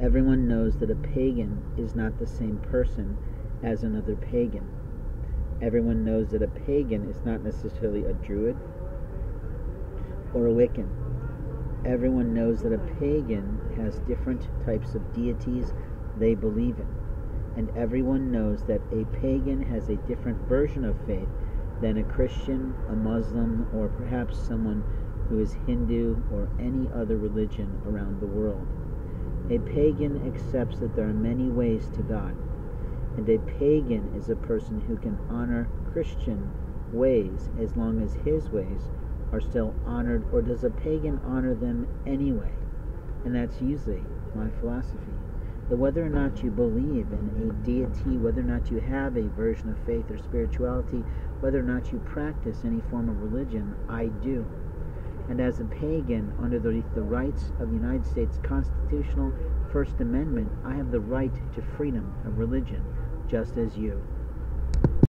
Everyone knows that a pagan is not the same person as another pagan. Everyone knows that a pagan is not necessarily a druid or a Wiccan. Everyone knows that a pagan has different types of deities they believe in. And everyone knows that a pagan has a different version of faith than a Christian, a Muslim, or perhaps someone who is Hindu or any other religion around the world. A pagan accepts that there are many ways to God, and a pagan is a person who can honor Christian ways as long as his ways are still honored, or does a pagan honor them anyway? And that's usually my philosophy. That whether or not you believe in a deity, whether or not you have a version of faith or spirituality, whether or not you practice any form of religion, I do and as a pagan under the, the rights of the United States constitutional First Amendment, I have the right to freedom of religion, just as you.